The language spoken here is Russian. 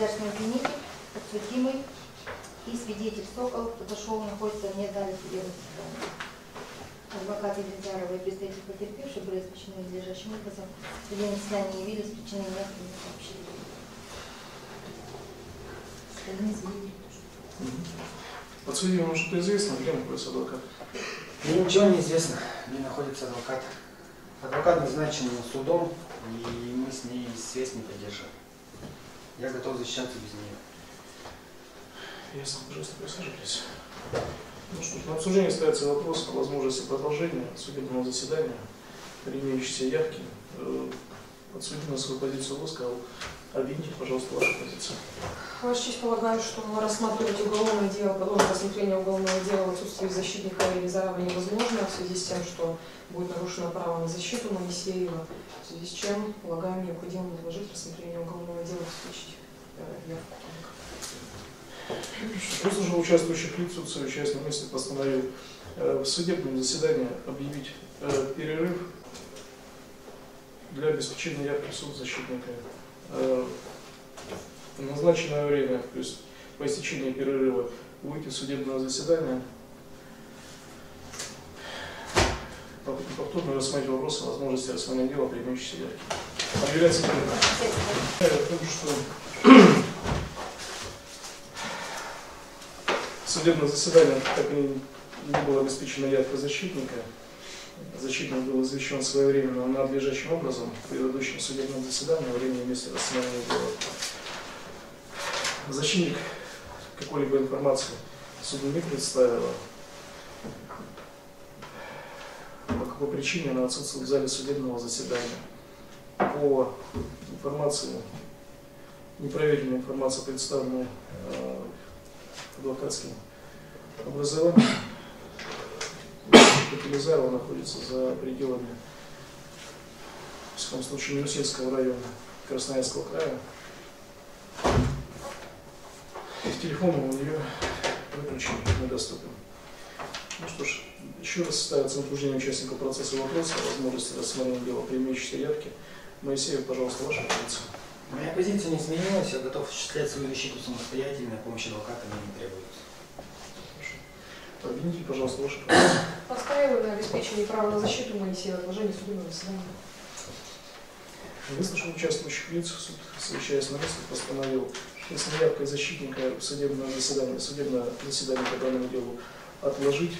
государственный обвинитель, подсудимый и свидетель Сокол подошел, находится вне зала судебного заседания. Адвокат Елизарова и представитель потерпевший были исключены надлежащим образом. В судебном заседании не явились причиной необходимых сообщений. Остальные свидетели тоже. Подсудимому что-то известно, где находится адвокат? Мне ничего не известно, где находится адвокат. Адвокат назначен судом, и мы с ней связь не поддерживаем. Я готов защищаться без нее. Ясно, пожалуйста, присаживайтесь. Ну что ж, на обсуждение ставится вопрос о возможности продолжения судебного заседания при имеющейся явке. Э, Подсудимый свою позицию высказал. Обвинитель, пожалуйста, ваша позиция. Ваша честь, полагаю, что рассматривать уголовное дело, продолжить рассмотрение уголовного дела в отсутствии защитника Елизарова невозможно в связи с тем, что будет нарушено право на защиту Моисеева, в связи с чем, полагаю, необходимо отложить рассмотрение уголовного дела и исключить э, явку. Выслушав участвующих лиц, суд частной мысли постановил э, в судебном заседании объявить э, перерыв для обеспечения явки в суд защитника. Э, В назначенное время, то есть по истечении перерыва, выйти из судебного заседания, пов- повторно рассмотреть вопрос о возможности рассмотрения дела при имеющейся явке. Объявляется перерыв. Потому что судебное заседание так и не было обеспечена явка защитника. Защитник был извещен своевременно надлежащим образом в предыдущем судебном заседании во время и месте рассмотрения дела. Защитник какой-либо информации суду не представила. По какой причине она отсутствует в зале судебного заседания. По информации, непроверенной информации, представленной э, адвокатским образованием, Елизарова находится за пределами, в всяком случае, Минусинского района Красноярского края. Телефон у нее выключен, недоступен. Ну что ж, еще раз ставится на обсуждение участников процесса вопрос о возможности рассмотрения дела при имеющейся явке. Моисеев, пожалуйста, ваша позиция. Моя позиция не изменилась, я готов осуществлять свою защиту самостоятельно, помощь адвоката мне не требуется. Хорошо. Обвинитель, пожалуйста, ваша позиция. Настаиваю на обеспечении права на защиту Моисеева, отложение судебного заседания. Выслушав участвующих лиц, суд, совещаясь на месте, постановил, что с неявкой защитника в судебное заседание, судебное заседание по данному делу отложить.